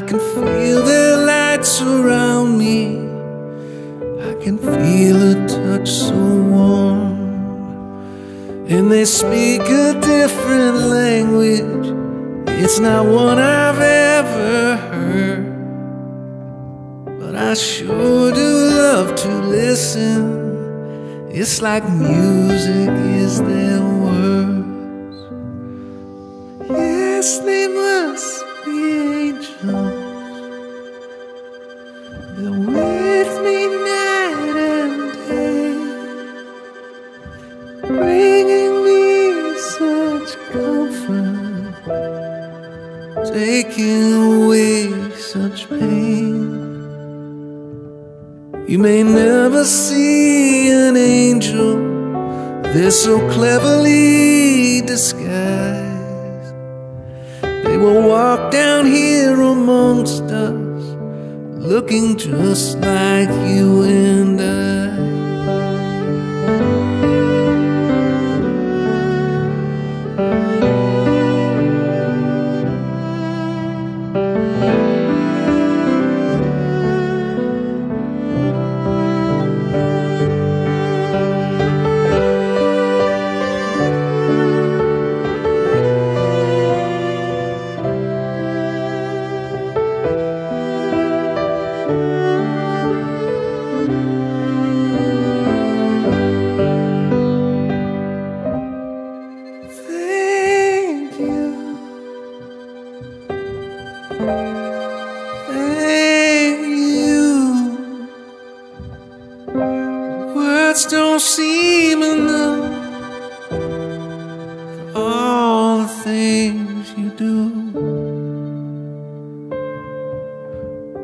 can feel the light surround me. I can feel a touch so warm. And they speak a different language. It's not one I've ever heard. But I sure do love to listen. It's like music taking away such pain. You may never see an angel, they're so cleverly disguised. They will walk down here amongst us, looking just like you and I. You. Words don't seem enough for all the things you do.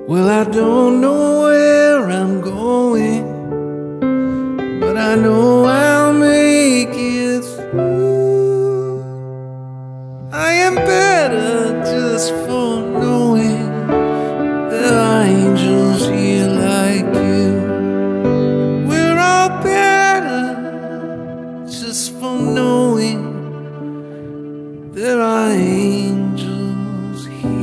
Well, I don't know where I'm going, but I know I'll there are angels here.